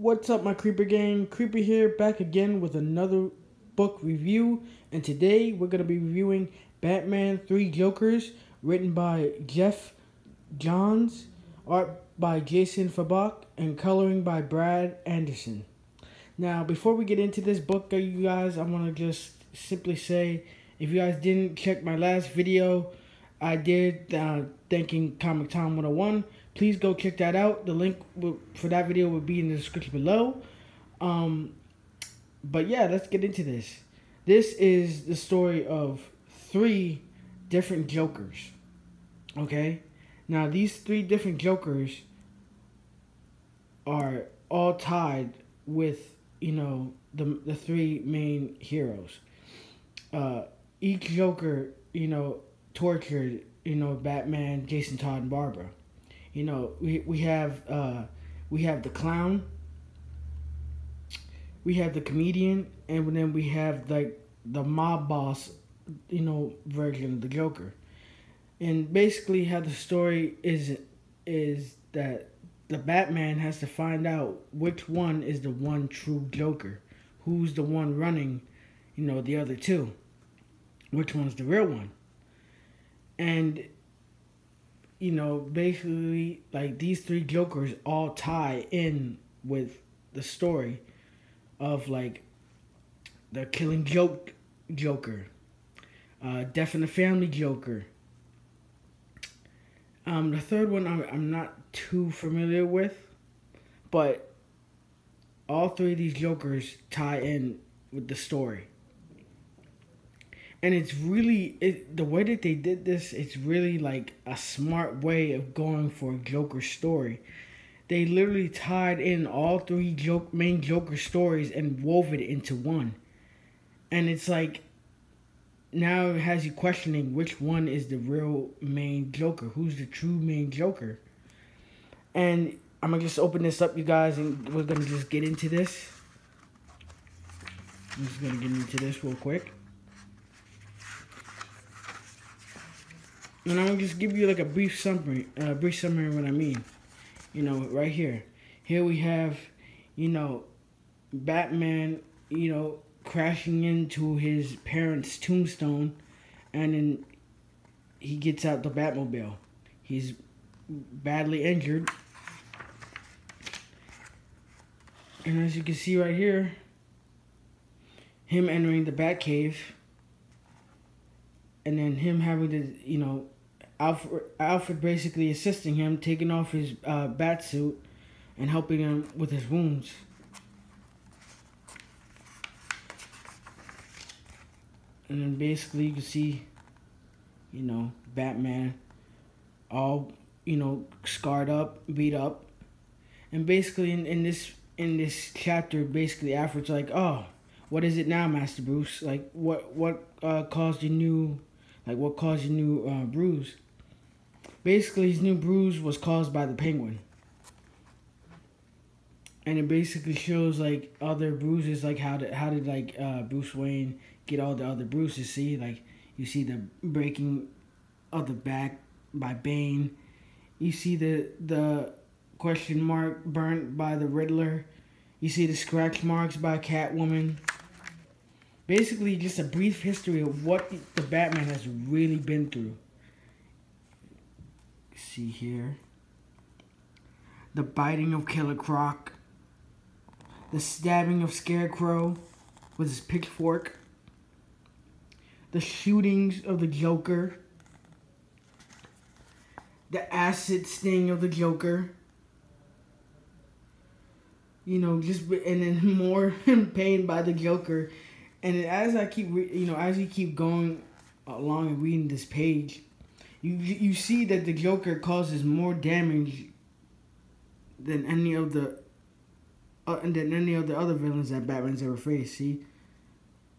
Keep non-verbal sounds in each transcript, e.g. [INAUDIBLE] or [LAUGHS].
What's up, my Creeper gang? Creeper here, back again with another book review. And today we're going to be reviewing Batman Three Jokers, written by Geoff Johns, art by Jason Fabok, and coloring by Brad Anderson. Now, before we get into this book, you guys, I want to just simply say if you guys didn't check my last video, I did uh, thanking Comic Time 101 please go check that out. The link for that video will be in the description below. Um, but yeah, let's get into this. This is the story of three different Jokers. Okay? Now, these three different Jokers are all tied with, you know, the, the three main heroes. Uh, each Joker, you know, tortured, you know, Batman, Jason Todd, and Barbara you know, we we have uh, we have the clown, we have the comedian, and then we have like the mob boss, you know, version of the Joker. And basically, how the story is is that the Batman has to find out which one is the one true Joker, who's the one running, you know, the other two, which one's the real one. And you know, basically, like these three Jokers all tie in with the story of like the Killing Joke Joker, uh, Death in the Family Joker. Um, the third one I'm, I'm not too familiar with, but all three of these Jokers tie in with the story and it's really it, the way that they did this it's really like a smart way of going for a joker story. They literally tied in all three joke main joker stories and wove it into one. And it's like now it has you questioning which one is the real main joker who's the true main joker. And i'm gonna just open this up you guys and we're gonna just get into this. I'm just gonna get into this real quick and I'm gonna just give you like a brief summary, a uh, brief summary of what I mean. You know, right here. Here we have, you know, Batman, you know, crashing into his parents' tombstone, and then he gets out the Batmobile. He's badly injured. And as you can see right here, him entering the Batcave and then him having to, you know, Alfred, Alfred basically assisting him, taking off his uh, bat suit and helping him with his wounds. And then basically you can see, you know, Batman all, you know, scarred up, beat up. And basically in, in this in this chapter, basically Alfred's like, oh, what is it now, Master Bruce? Like, what what uh, caused your new like what caused your new uh, bruise? Basically, his new bruise was caused by the penguin. And it basically shows like other bruises, like how did how did like uh, Bruce Wayne get all the other bruises? See, like you see the breaking of the back by Bane. You see the the question mark burnt by the Riddler. You see the scratch marks by Catwoman basically just a brief history of what the Batman has really been through. See here. The biting of Killer Croc. The stabbing of Scarecrow with his pitchfork. The shootings of the Joker. The acid sting of the Joker. You know, just and then [LAUGHS] more [LAUGHS] pain by the Joker and as I keep, re- you know, as you keep going along and reading this page, you you see that the Joker causes more damage than any of the uh, than any of the other villains that Batman's ever faced. See,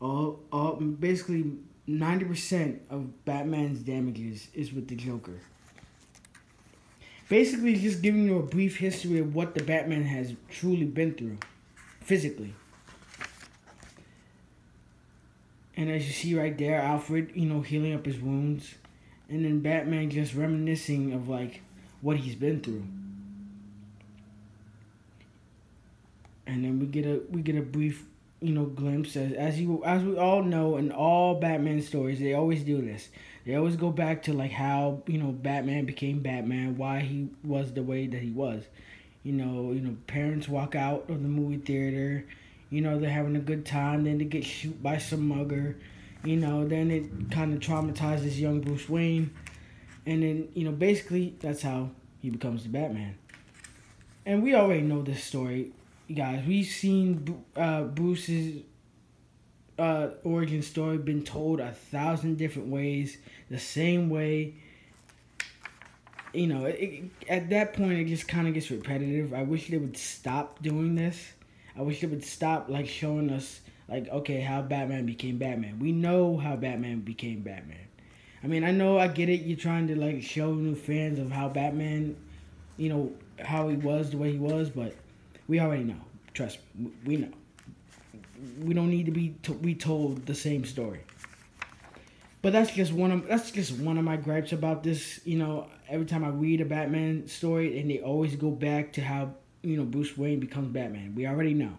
all all basically ninety percent of Batman's damages is with the Joker. Basically, just giving you a brief history of what the Batman has truly been through, physically. And as you see right there, Alfred, you know, healing up his wounds. And then Batman just reminiscing of like what he's been through. and then we get a we get a brief you know glimpse as as you as we all know in all Batman stories they always do this. They always go back to like how you know Batman became Batman, why he was the way that he was. You know, you know, parents walk out of the movie theater. You know, they're having a good time. Then they get shoot by some mugger. You know, then it kind of traumatizes young Bruce Wayne, and then you know, basically that's how he becomes the Batman. And we already know this story, guys. We've seen uh, Bruce's uh, origin story been told a thousand different ways, the same way. You know, it, it, at that point, it just kind of gets repetitive. I wish they would stop doing this. I wish they would stop like showing us like okay how Batman became Batman. We know how Batman became Batman. I mean, I know I get it. You're trying to like show new fans of how Batman, you know, how he was the way he was, but we already know. Trust me, we know we don't need to be to- retold the same story. But that's just one of that's just one of my gripes about this. You know, every time I read a Batman story, and they always go back to how you know Bruce Wayne becomes Batman. We already know.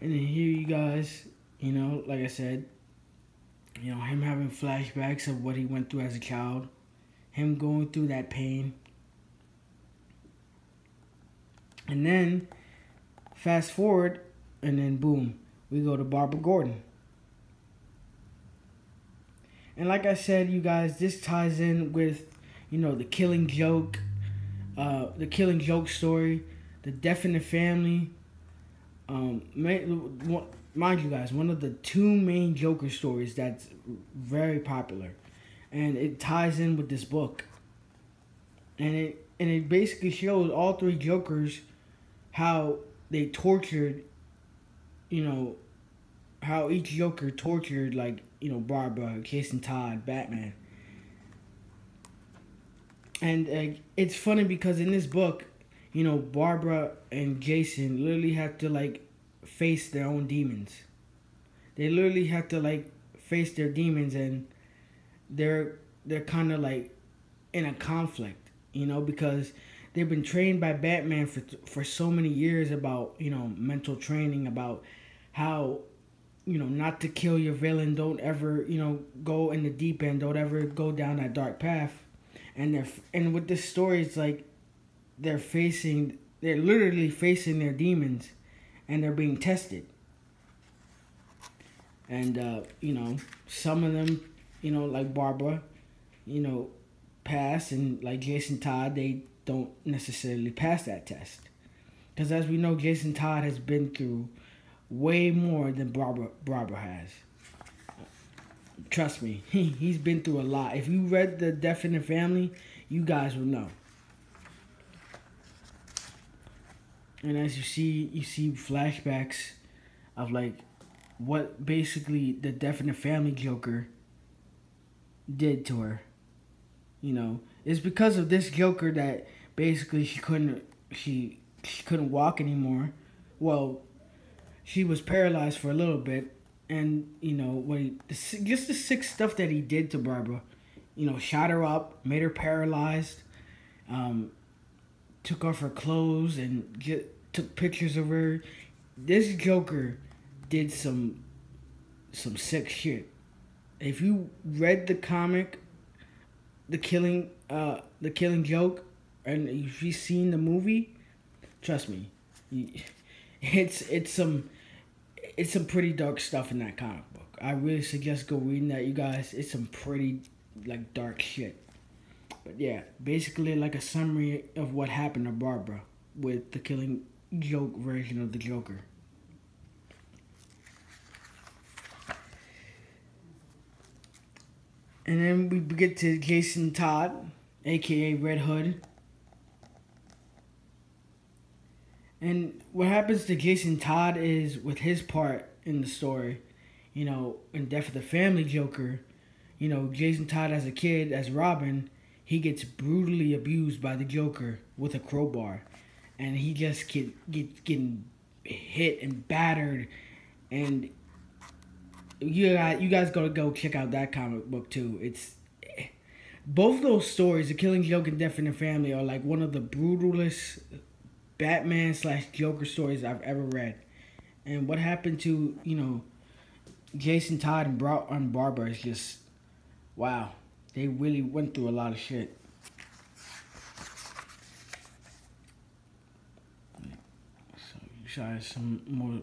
And then here you guys, you know, like I said, you know, him having flashbacks of what he went through as a child, him going through that pain. And then Fast forward, and then boom, we go to Barbara Gordon. And like I said, you guys, this ties in with, you know, the Killing Joke, uh, the Killing Joke story, the Death in the Family. Um, mind you guys, one of the two main Joker stories that's very popular, and it ties in with this book. And it and it basically shows all three Jokers how they tortured, you know, how each Joker tortured like you know Barbara, Jason Todd, Batman. And uh, it's funny because in this book, you know, Barbara and Jason literally have to like face their own demons. They literally have to like face their demons and they're they're kind of like in a conflict, you know, because they've been trained by Batman for for so many years about you know mental training about how you know not to kill your villain don't ever you know go in the deep end don't ever go down that dark path and they're and with this story it's like they're facing they're literally facing their demons and they're being tested and uh, you know some of them you know like barbara you know pass and like jason todd they don't necessarily pass that test. Because as we know, Jason Todd has been through way more than Barbara, Barbara has. Trust me, [LAUGHS] he, he's been through a lot. If you read The Death in the Family, you guys will know. And as you see, you see flashbacks of like what basically the Death in the Family Joker did to her. You know, it's because of this Joker that basically she couldn't she she couldn't walk anymore. Well, she was paralyzed for a little bit, and you know what he, just the sick stuff that he did to Barbara, you know, shot her up, made her paralyzed, um, took off her clothes and get, took pictures of her. This Joker did some some sick shit. If you read the comic, the killing, uh, the Killing Joke, and if you've seen the movie, trust me, [LAUGHS] it's it's some it's some pretty dark stuff in that comic book. I really suggest go reading that, you guys. It's some pretty like dark shit. But yeah, basically like a summary of what happened to Barbara with the Killing Joke version of the Joker. And then we get to Jason Todd, aka Red Hood. And what happens to Jason Todd is with his part in the story, you know, in Death of the Family Joker, you know, Jason Todd as a kid, as Robin, he gets brutally abused by the Joker with a crowbar. And he just get, get getting hit and battered and you got you guys gotta go check out that comic book too. It's eh. both those stories, The Killing Joke and Death in the Family, are like one of the brutalest Batman slash Joker stories I've ever read. And what happened to, you know, Jason Todd and, Bra- and Barbara is just, wow. They really went through a lot of shit. So you try some more